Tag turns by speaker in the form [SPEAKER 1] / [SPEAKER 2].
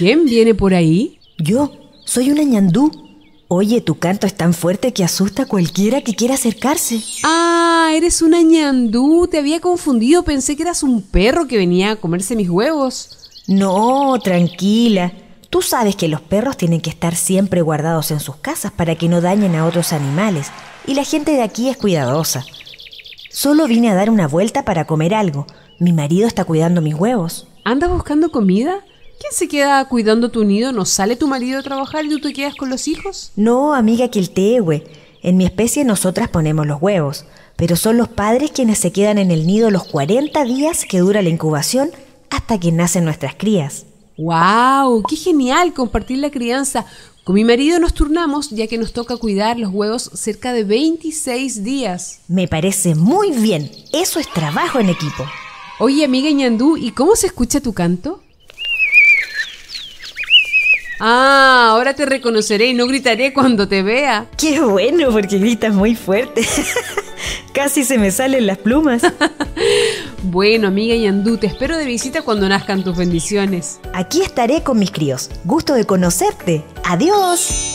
[SPEAKER 1] ¿Quién viene por ahí?
[SPEAKER 2] Yo, soy una ñandú. Oye, tu canto es tan fuerte que asusta a cualquiera que quiera acercarse.
[SPEAKER 1] Ah, eres una ñandú. Te había confundido. Pensé que eras un perro que venía a comerse mis huevos.
[SPEAKER 2] No, tranquila. Tú sabes que los perros tienen que estar siempre guardados en sus casas para que no dañen a otros animales. Y la gente de aquí es cuidadosa. Solo vine a dar una vuelta para comer algo. Mi marido está cuidando mis huevos.
[SPEAKER 1] ¿Andas buscando comida? ¿Quién se queda cuidando tu nido? ¿No sale tu marido a trabajar y tú te quedas con los hijos?
[SPEAKER 2] No, amiga Quiltehue. En mi especie nosotras ponemos los huevos, pero son los padres quienes se quedan en el nido los 40 días que dura la incubación hasta que nacen nuestras crías.
[SPEAKER 1] ¡Wow! ¡Qué genial compartir la crianza! Con mi marido nos turnamos ya que nos toca cuidar los huevos cerca de 26 días.
[SPEAKER 2] Me parece muy bien. Eso es trabajo en equipo.
[SPEAKER 1] Oye, amiga ñandú, ¿y cómo se escucha tu canto? Ah, ahora te reconoceré y no gritaré cuando te vea.
[SPEAKER 2] Qué bueno, porque gritas muy fuerte. Casi se me salen las plumas.
[SPEAKER 1] bueno, amiga Yandú, te espero de visita cuando nazcan tus bendiciones.
[SPEAKER 2] Aquí estaré con mis críos. Gusto de conocerte. Adiós.